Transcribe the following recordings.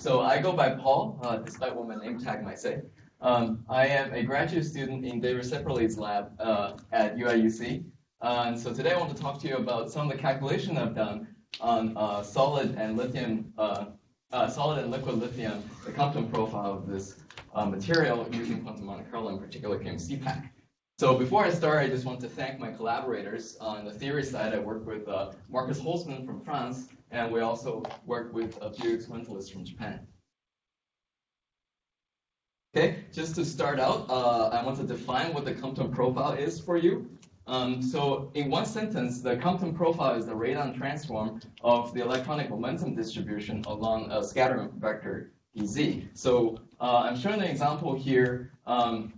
So I go by Paul, uh, despite what my name tag might say. Um, I am a graduate student in David Ceperley's lab uh, at UIUC. Uh, and so today I want to talk to you about some of the calculation I've done on uh, solid and lithium, uh, uh, solid and liquid lithium, the Compton profile of this material using quantum Monte Carlo, in particular QMC So before I start, I just want to thank my collaborators on the theory side. I work with Markus Holzmann from France, and we also work with a few experimentalists from Japan. Okay, just to start out, uh, I want to define what the Compton profile is for you. Um, so in one sentence, the Compton profile is the radon transform of the electronic momentum distribution along a scattering vector dz. So uh, I'm showing an example here um,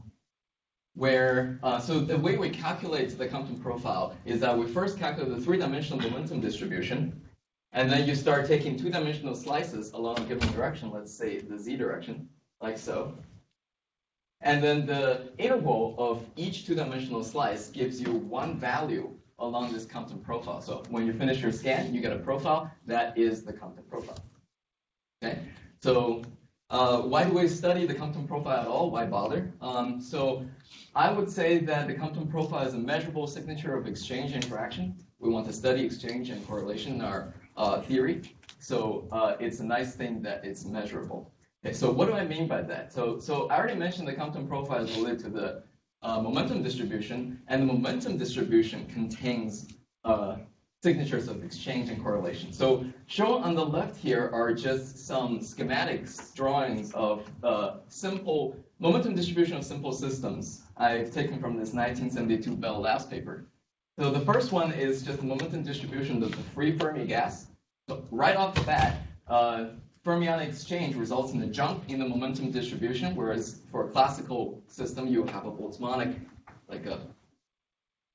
where, uh, so the way we calculate the Compton profile is that we first calculate the three-dimensional momentum distribution, and then you start taking two-dimensional slices along a given direction, let's say the z direction, like so. And then the interval of each two-dimensional slice gives you one value along this Compton profile. So when you finish your scan, you get a profile. That is the Compton profile. Okay. So uh, why do we study the Compton profile at all? Why bother? Um, so I would say that the Compton profile is a measurable signature of exchange interaction. We want to study exchange and correlation in our uh, theory. So uh, it's a nice thing that it's measurable. Okay, so what do I mean by that? So, so I already mentioned the Compton profile is related to the uh, momentum distribution, and the momentum distribution contains uh, signatures of exchange and correlation. So shown on the left here are just some schematics drawings of simple momentum distribution of simple systems I've taken from this 1972 Bell Labs paper. So the first one is just the momentum distribution of the free Fermi gas. So right off the bat, uh, exchange results in a jump in the momentum distribution, whereas for a classical system, you have a Boltzmannic, like a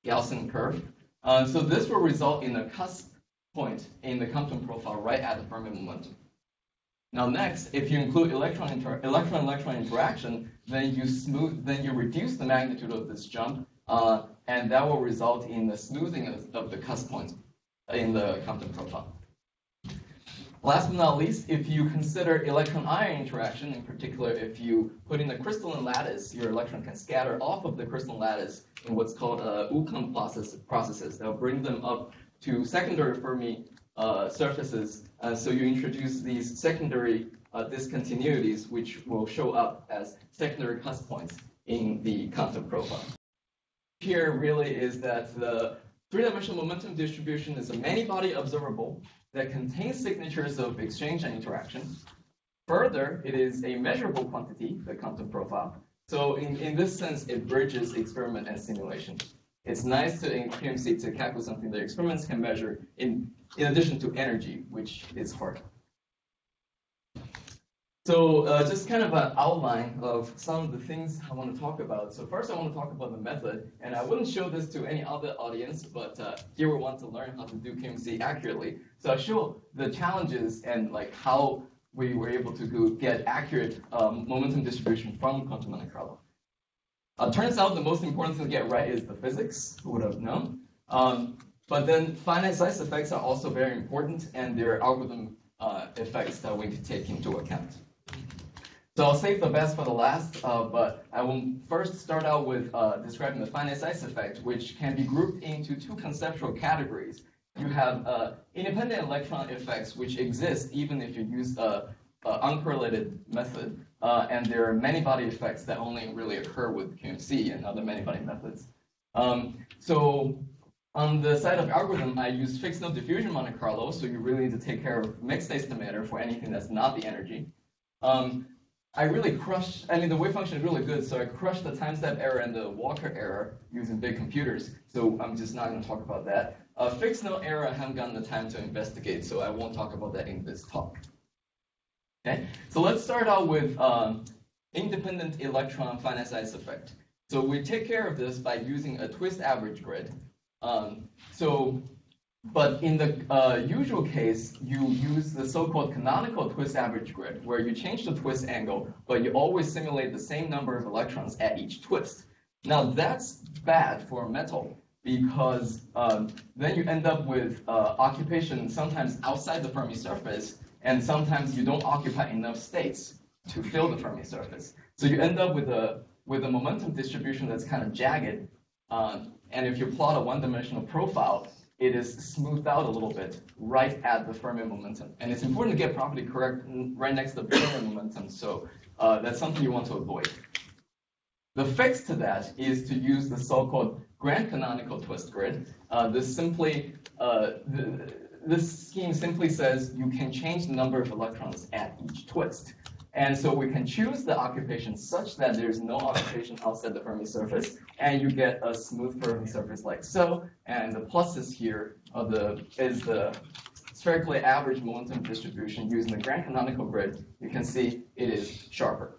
Gaussian curve. Uh, so this will result in a cusp point in the Compton profile right at the Fermi momentum. Now next, if you include electron-electron electron interaction, then you smooth, then you reduce the magnitude of this jump, and that will result in the smoothing of, of the cusp points in the Compton profile. Last but not least, if you consider electron-ion interaction, in particular, if you put in a crystalline lattice, your electron can scatter off of the crystalline lattice in what's called uh, Umklapp process, processes. They'll bring them up to secondary Fermi uh, surfaces. Uh, so you introduce these secondary uh, discontinuities, which will show up as secondary cusp points in the Compton profile here really is that the three-dimensional momentum distribution is a many-body observable that contains signatures of exchange and interaction. Further, it is a measurable quantity, the Compton profile. So in, in this sense, it bridges experiment and simulation. It's nice to in QMC to calculate something that experiments can measure in, in addition to energy, which is hard. So uh, just kind of an outline of some of the things I want to talk about. So first I want to talk about the method, and I wouldn't show this to any other audience, but uh, here we want to learn how to do QMC accurately. So I'll show the challenges and like how we were able to get accurate um, momentum distribution from quantum Monte Carlo. Uh, turns out the most important thing to get right is the physics. Who would have known? Um, but then finite size effects are also very important, and there are algorithm uh, effects that we could take into account. So I'll save the best for the last, uh, but I will first start out with uh, describing the finite size effect, which can be grouped into two conceptual categories. You have uh, independent electron effects, which exist even if you use a, a uncorrelated method, uh, and there are many-body effects that only really occur with QMC and other many-body methods. Um, so on the side of algorithm, I use fixed node diffusion Monte Carlo, so you really need to take care of mixed estimator for anything that's not the energy. Um, I really crushed, I mean, the wave function is really good, so I crushed the time step error and the Walker error using big computers, so I'm just not going to talk about that. Uh, fixed node error, I haven't gotten the time to investigate, so I won't talk about that in this talk. Okay, so let's start out with um, independent electron finite size effect. So we take care of this by using a twist average grid. Um, so but in the uh, usual case, you use the so-called canonical twist average grid, where you change the twist angle, but you always simulate the same number of electrons at each twist. Now that's bad for metal because um, then you end up with uh, occupation sometimes outside the Fermi surface, and sometimes you don't occupy enough states to fill the Fermi surface. So you end up with a with a momentum distribution that's kind of jagged, uh, and if you plot a one-dimensional profile, it is smoothed out a little bit right at the Fermi momentum. And it's important to get property correct right next to the Fermi momentum, so uh, that's something you want to avoid. The fix to that is to use the so-called grand canonical twist grid. Uh, this simply, uh, the, this scheme simply says you can change the number of electrons at each twist. And so we can choose the occupation such that there's no occupation outside the Fermi surface, and you get a smooth Fermi surface like so. And the pluses here of the is the spherically average momentum distribution using the grand canonical grid. You can see it is sharper.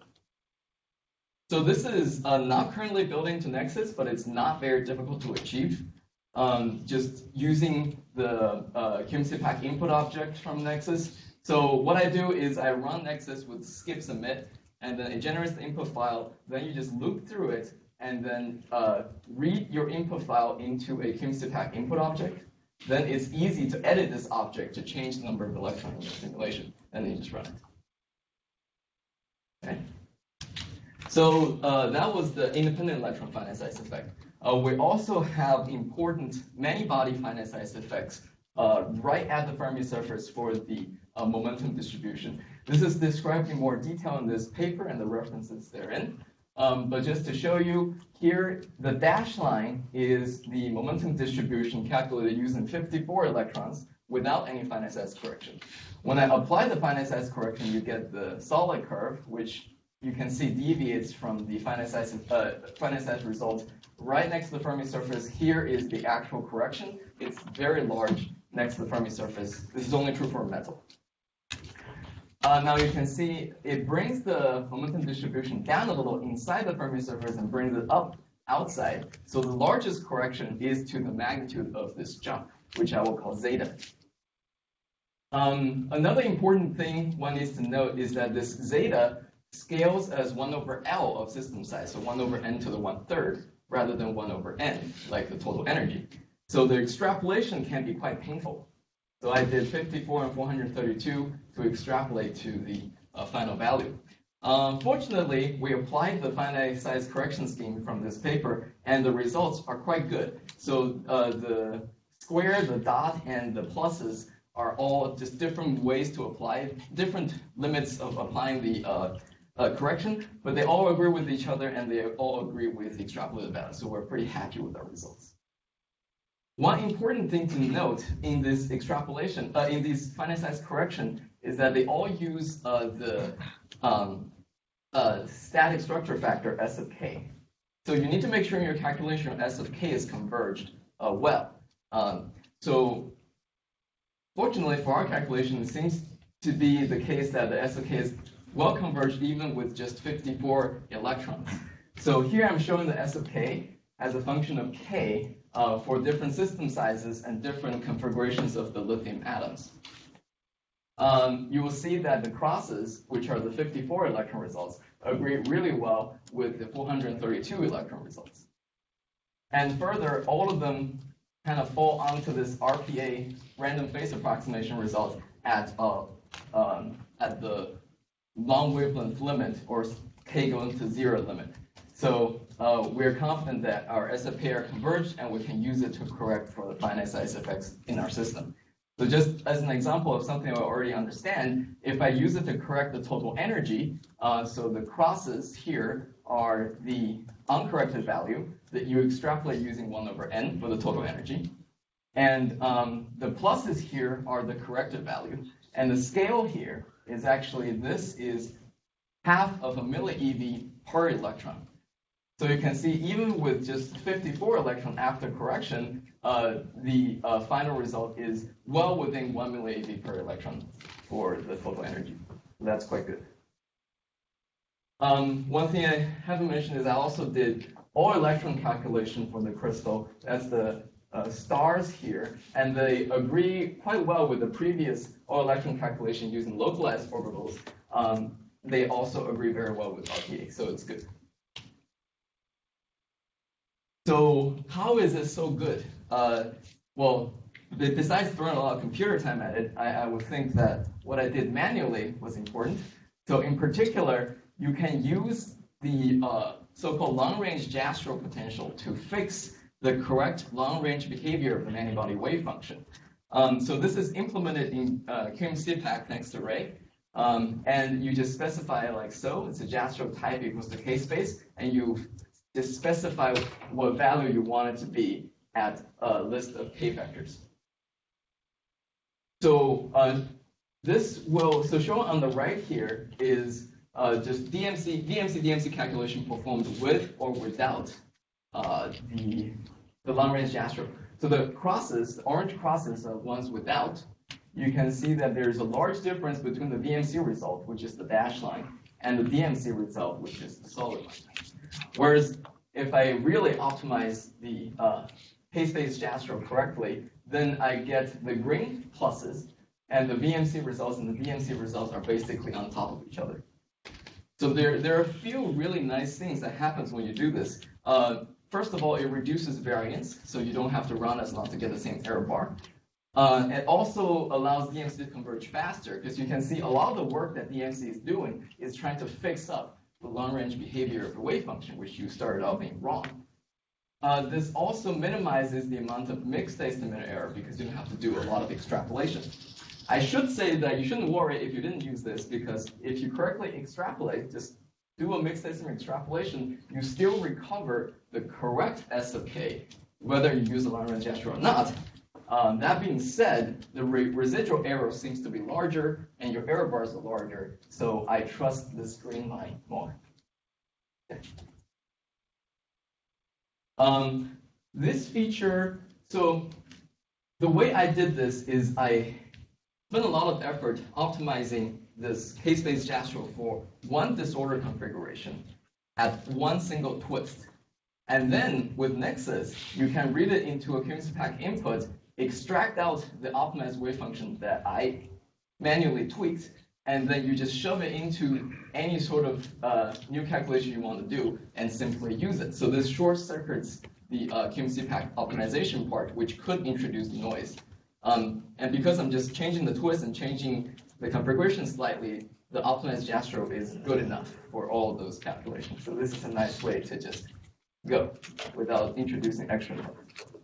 So this is uh, not currently built into Nexus, but it's not very difficult to achieve. Um, just using the uh, QMCPACK input object from Nexus. So what I do is I run Nexus with skip submit, and then it generates the input file. Then you just loop through it, and then uh, read your input file into a QMCPACK input object. Then it's easy to edit this object to change the number of electrons in the simulation, and then you just run it. Okay. So uh, that was the independent electron finite size effect. Uh, we also have important many-body finite size effects uh, right at the Fermi surface for the uh, momentum distribution. This is described in more detail in this paper and the references therein. Um, but just to show you, here the dashed line is the momentum distribution calculated using 54 electrons without any finite size correction. When I apply the finite size correction, you get the solid curve, which you can see deviates from the finite size, uh, finite size result right next to the Fermi surface. Here is the actual correction. It's very large next to the Fermi surface. This is only true for metal. Uh, now you can see it brings the momentum distribution down a little inside the Fermi surface and brings it up outside. So the largest correction is to the magnitude of this jump, which I will call zeta. Um, another important thing one needs to note is that this zeta scales as 1 over L of system size, so 1 over n to the 1 third, rather than 1 over n, like the total energy. So the extrapolation can be quite painful. So I did 54 and 432 to extrapolate to the uh, final value. Um, fortunately, we applied the finite size correction scheme from this paper, and the results are quite good. So uh, the square, the dot, and the pluses are all just different ways to apply, it, different limits of applying the uh, uh, correction, but they all agree with each other and they all agree with the extrapolated value. So we're pretty happy with our results. One important thing to note in this extrapolation, uh, in this finite size correction, is that they all use uh, the um, uh, static structure factor S of k. So you need to make sure your calculation of S of k is converged uh, well. Um, so fortunately for our calculation, it seems to be the case that the S of k is well converged even with just 54 electrons. So here I'm showing the S of k as a function of k uh, for different system sizes and different configurations of the lithium atoms. Um, you will see that the crosses, which are the 54 electron results, agree really well with the 432 electron results. And further, all of them kind of fall onto this RPA random phase approximation result at uh, um, at the long wavelength limit or k going to zero limit. So uh, we're confident that our S of k are converged and we can use it to correct for the finite size effects in our system. So just as an example of something I already understand, if I use it to correct the total energy, uh, so the crosses here are the uncorrected value that you extrapolate using 1 over n for the total energy. And um, the pluses here are the corrected value. And the scale here is actually, this is half of a millieV per electron. So you can see even with just 54 electron after correction, uh, the uh, final result is well within 1 millieV per electron for the total energy. That's quite good. Um, one thing I haven't mentioned is I also did all electron calculation for the crystal. That's the uh, stars here, and they agree quite well with the previous all electron calculation using localized orbitals. Um, they also agree very well with RPA, so it's good. So how is it so good? Uh, well, besides throwing a lot of computer time at it, I, I would think that what I did manually was important. So in particular, you can use the uh, so-called long-range Jastrow potential to fix the correct long-range behavior of the many-body wave function. Um, so this is implemented in uh, next array. Um, and you just specify it like so, it's a Jastrow type equals the k-space, and you just specify what value you want it to be at a list of k vectors. So uh, this will, so shown on the right here is uh, just DMC, DMC, DMC calculation performed with or without uh, the, the long-range Jastrow. So the crosses, the orange crosses are ones without. You can see that there's a large difference between the VMC result, which is the dashed line, and the DMC result, which is the solid one. Whereas if I really optimize the uh, k-space Jastrow correctly, then I get the green pluses, and the VMC results and the DMC results are basically on top of each other. So there, there are a few really nice things that happens when you do this. Uh, first of all, it reduces variance, so you don't have to run as long to get the same error bar. Uh, it also allows DMC to converge faster, because you can see a lot of the work that DMC is doing is trying to fix up the long-range behavior of the wave function, which you started out being wrong. Uh, this also minimizes the amount of mixed estimate error because you don't have to do a lot of extrapolation. I should say that you shouldn't worry if you didn't use this because if you correctly extrapolate, just do a mixed estimate extrapolation, you still recover the correct S of k, whether you use a long-range Jastrow or not. Um, that being said, the re residual error seems to be larger and your error bars are larger, so I trust this green line more. Um, this feature, so the way I did this is I spent a lot of effort optimizing this k-space Jastrow for one disorder configuration at one single twist. And then with Nexus, you can read it into a QMCPACK input, extract out the optimized wave function that I manually tweaked, and then you just shove it into any sort of uh, new calculation you want to do and simply use it. So this short circuits the uh, QMCPACK optimization part, which could introduce noise. Um, and because I'm just changing the twist and changing the configuration slightly, the optimized Jastrow is good enough for all of those calculations. So this is a nice way to just go without introducing extra noise.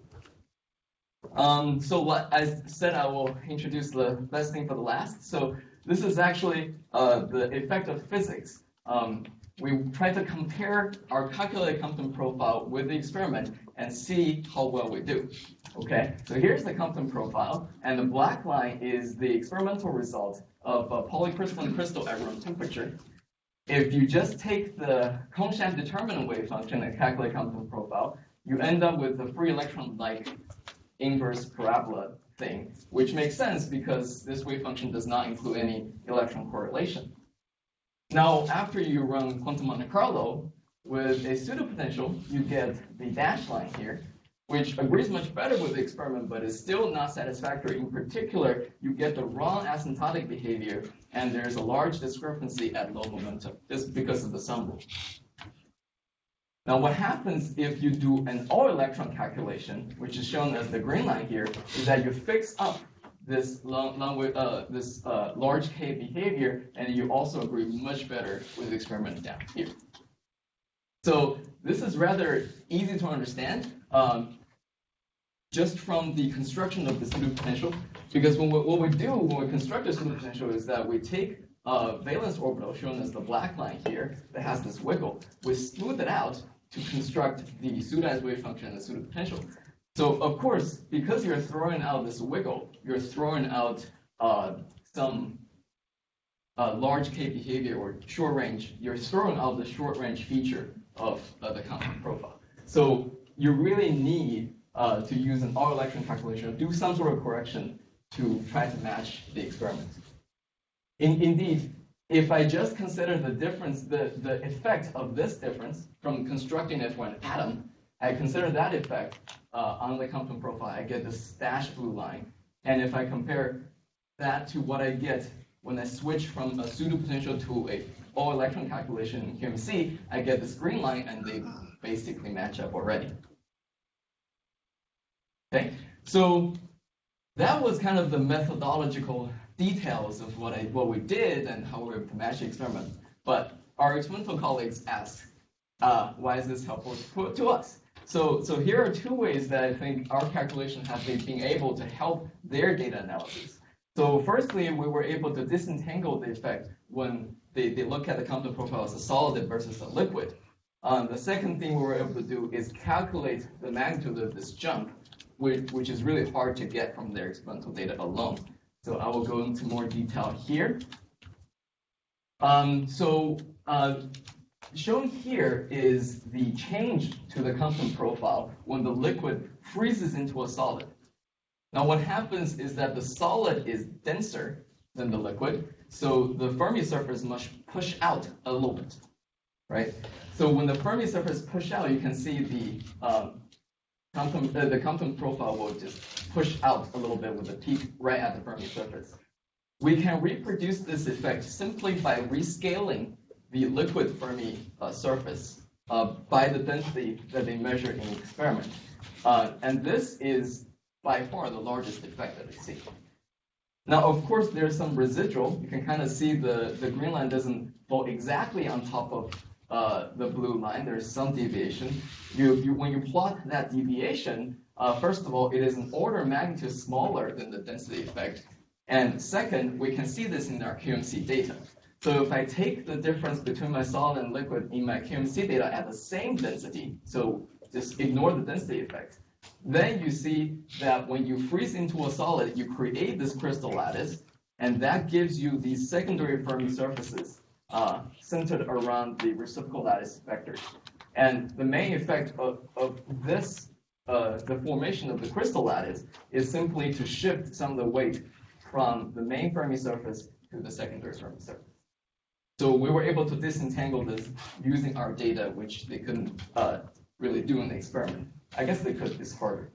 Um, so what I said, I will introduce the best thing for the last. So this is actually uh, the effect of physics. Um, we try to compare our calculated Compton profile with the experiment and see how well we do. Okay, so here's the Compton profile, and the black line is the experimental result of a polycrystalline crystal at room temperature. If you just take the Kohn-Sham determinant wave function and calculate Compton profile, you end up with a free electron-like inverse parabola thing, which makes sense because this wave function does not include any electron correlation. Now, after you run quantum Monte Carlo with a pseudo-potential, you get the dashed line here, which agrees much better with the experiment, but is still not satisfactory. In particular, you get the wrong asymptotic behavior, and there's a large discrepancy at low momentum, just because of the sum rule. Now, what happens if you do an all-electron calculation, which is shown as the green line here, is that you fix up this long, long uh, this uh, large K behavior, and you also agree much better with the experiment down here. So this is rather easy to understand, um, just from the construction of the pseudo potential, because we, what we do when we construct a pseudo potential is that we take a valence orbital, shown as the black line here, that has this wiggle, we smooth it out, to construct the pseudonized wave function and the pseudo potential. So of course, because you're throwing out this wiggle, you're throwing out uh, some uh, large K behavior or short range, you're throwing out the short range feature of uh, the Compton profile. So you really need uh, to use an all electron calculation or do some sort of correction to try to match the experiment. In, indeed, if I just consider the difference, the, the effect of this difference from constructing it for an atom, I consider that effect uh, on the Compton profile, I get this dashed blue line. And if I compare that to what I get when I switch from a pseudo potential to a all electron calculation in QMC, I get this green line and they basically match up already. Okay, so that was kind of the methodological details of what I what we did and how we match the experiment. But our experimental colleagues asked, uh, why is this helpful to, to us? So, so here are two ways that I think our calculation has been being able to help their data analysis. So firstly, we were able to disentangle the effect when they, they look at the Compton profile as a solid versus a liquid. Um, the second thing we were able to do is calculate the magnitude of this jump, which, which is really hard to get from their experimental data alone. So I will go into more detail here. Um, so uh, shown here is the change to the Compton profile when the liquid freezes into a solid. Now what happens is that the solid is denser than the liquid, so the Fermi surface must push out a little bit, right? So when the Fermi surface push out, you can see the um, Compton, uh, the Compton profile will just push out a little bit with the peak right at the Fermi surface. We can reproduce this effect simply by rescaling the liquid Fermi uh, surface uh, by the density that they measure in the experiment. Uh, and this is by far the largest effect that they see. Now, of course, there's some residual. You can kind of see the, the green line doesn't fall exactly on top of the blue line. There's some deviation. You, you, when you plot that deviation, uh, first of all, it is an order of magnitude smaller than the density effect. And second, we can see this in our QMC data. So if I take the difference between my solid and liquid in my QMC data at the same density, so just ignore the density effect, then you see that when you freeze into a solid, you create this crystal lattice, and that gives you these secondary Fermi surfaces uh, centered around the reciprocal lattice vectors. And the main effect of, of this, uh, the formation of the crystal lattice, is simply to shift some of the weight from the main Fermi surface to the secondary Fermi surface. So we were able to disentangle this using our data, which they couldn't uh, really do in the experiment. I guess they could, it's harder.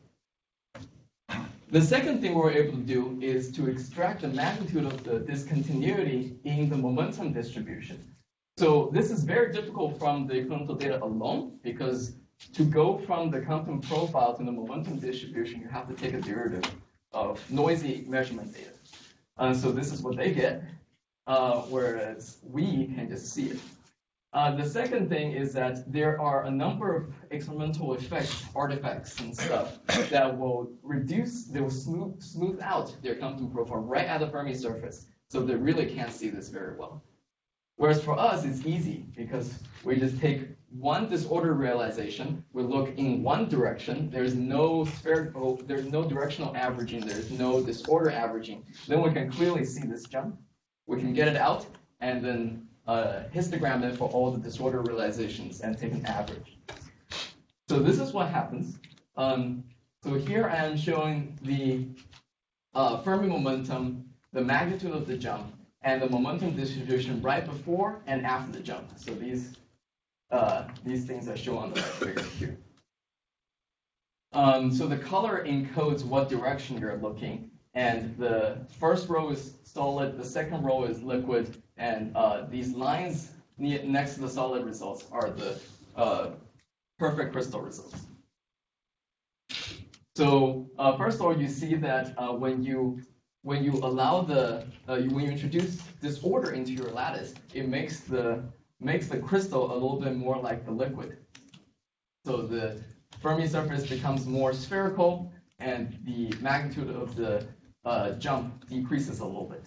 The second thing we were able to do is to extract the magnitude of the discontinuity in the momentum distribution. So this is very difficult from the experimental data alone, because to go from the Compton profile to the momentum distribution, you have to take a derivative of noisy measurement data. And so this is what they get uh, whereas we can just see it. Uh, the second thing is that there are a number of experimental effects, artifacts, and stuff that will reduce, they will smooth, smooth out their Compton profile right at the Fermi surface, so they really can't see this very well. Whereas for us, it's easy because we just take one disorder realization, we look in one direction, there's no spherical, there's no directional averaging, there's no disorder averaging, then we can clearly see this jump. We can get it out and then uh, histogram for all the disorder realizations and take an average. So this is what happens. Um, so here I am showing the uh, Fermi momentum, the magnitude of the jump, and the momentum distribution right before and after the jump. So these uh, these things are shown on the right figure here. Um, so the color encodes what direction you're looking, and the first row is solid, the second row is liquid, and uh, these lines next to the solid results are the uh, perfect crystal results. So uh, first of all, you see that uh, when you when you allow the uh, when you introduce disorder into your lattice, it makes the makes the crystal a little bit more like the liquid. So the Fermi surface becomes more spherical, and the magnitude of the uh, jump decreases a little bit.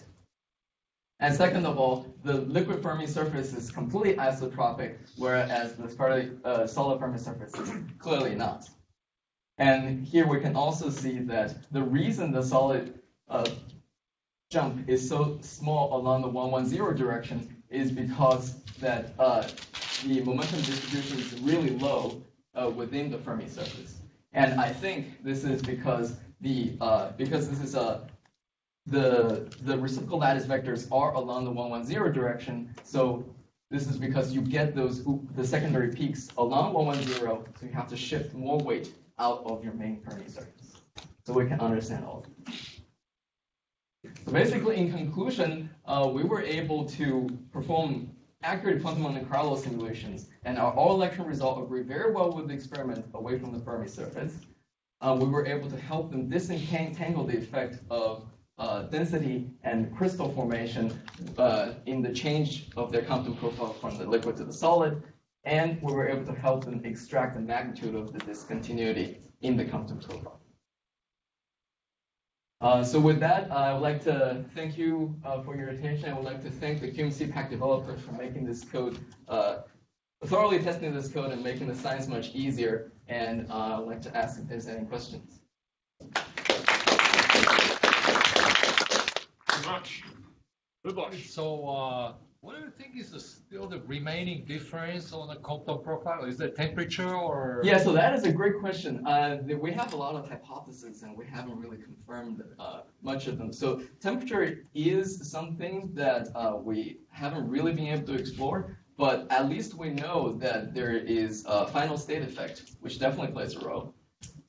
And second of all, the liquid Fermi surface is completely isotropic, whereas the uh, solid Fermi surface is clearly not. And here we can also see that the reason the solid uh, jump is so small along the 110 direction is because that uh, the momentum distribution is really low uh, within the Fermi surface. And I think this is because the uh, because this is a the reciprocal lattice vectors are along the 110 direction. So this is because you get those the secondary peaks along 110, so you have to shift more weight out of your main Fermi surface. So we can understand all of this. So basically, in conclusion, uh, we were able to perform accurate quantum Monte Carlo simulations, and our all electron result agree very well with the experiment away from the Fermi surface. uh, we were able to help them disentangle the effect of density and crystal formation uh, in the change of their Compton profile from the liquid to the solid, and we were able to help them extract the magnitude of the discontinuity in the Compton profile. Uh, so with that, I would like to thank you uh, for your attention. I would like to thank the QMCPACK developers for making this code, uh, thoroughly testing this code and making the science much easier. And uh, I'd like to ask if there's any questions. Much. Good luck. So, uh, what do you think is the, still the remaining difference on the Compton profile? Is it temperature or? Yeah, so that is a great question. Uh, we have a lot of hypotheses and we haven't really confirmed uh, much of them. So temperature is something that uh, we haven't really been able to explore, but at least we know that there is a final state effect, which definitely plays a role.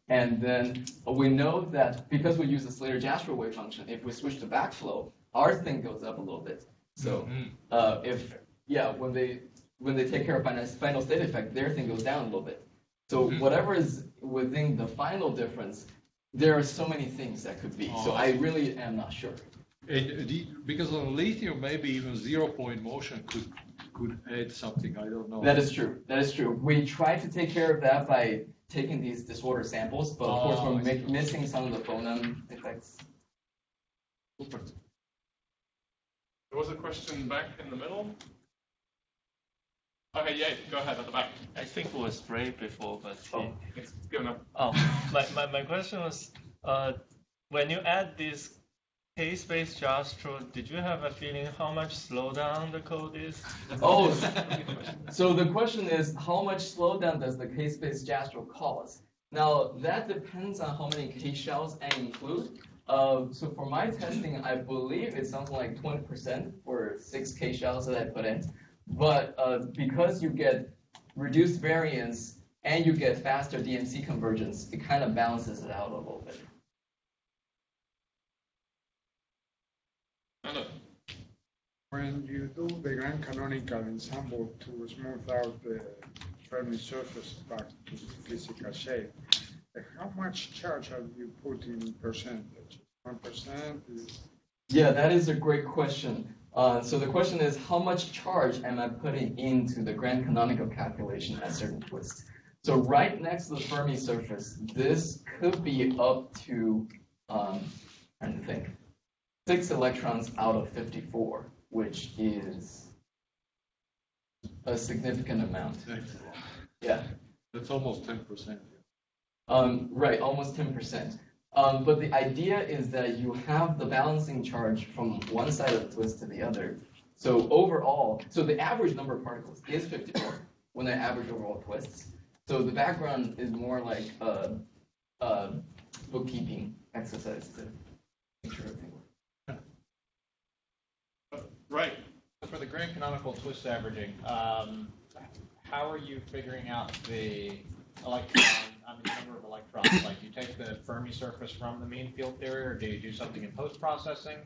And then we know that because we use the Slater-Jastrow wave function, if we switch to backflow, our thing goes up a little bit. So Mhm. uh, if yeah, when they when they take care of final, final state effect, their thing goes down a little bit. So Mhm. whatever is within the final difference, there are so many things that could be. So. I really am not sure. And the, because on lithium, maybe even zero point motion could, could add something, I don't know. That is true. That is true. We try to take care of that by taking these disorder samples, but of course Oh, we're I mi- missing some of the phonon effects. There was a question back in the middle. Okay, yeah, go ahead at the back. I think it was Ray before, but Oh, it's given up. oh, my, my, my question was, uh, when you add this K-space Jastrow, did you have a feeling how much slowdown the code is? Oh, so the question is, how much slowdown does the K-space Jastrow cause? Now, that depends on how many K shells I include. Uh, so for my testing, I believe it's something like 20% for six K shells that I put in. But uh, because you get reduced variance and you get faster DMC convergence, it kind of balances it out a little bit. No, no. When you do the grand canonical ensemble to smooth out the Fermi surface back to physical shape, how much charge have you put in percentage? One percent is, Yeah, that is a great question. Uh, so the question is, how much charge am I putting into the grand canonical calculation at certain twists? So right next to the Fermi surface, this could be up to, um, trying to think, six electrons out of 54, which is a significant amount. Yeah. That's almost ten percent. Um, right, almost 10%. Um, but the idea is that you have the balancing charge from one side of the twist to the other. So overall, so the average number of particles is 54 when I average overall twists. So the background is more like a, a bookkeeping exercise to make sure everything. Right. For the grand canonical twist averaging, um, how are you figuring out the electron, I mean, number of electrons? Like, you take the Fermi surface from the mean field theory, or do you do something in post-processing?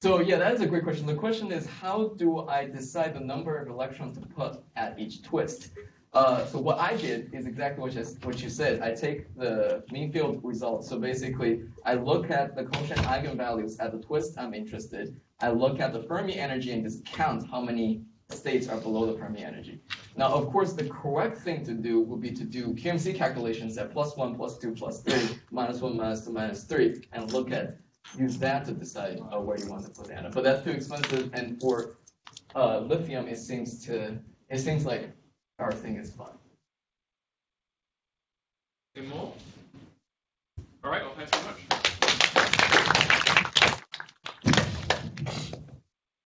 So yeah, that is a great question. The question is, how do I decide the number of electrons to put at each twist? Uh, so what I did is exactly what you, what you said. I take the mean field results. So basically, I look at the Kohn-Sham eigenvalues at the twist I'm interested. I look at the Fermi energy and just count how many states are below the Fermi energy. Now, of course, the correct thing to do would be to do QMC calculations at plus one, plus two, plus three, minus one, minus two, minus three, and look at use that to decide uh, where you want to put atom. But that's too expensive, and for uh, lithium, it seems to it seems like our thing is fun. Any more? All right, well, thanks very much.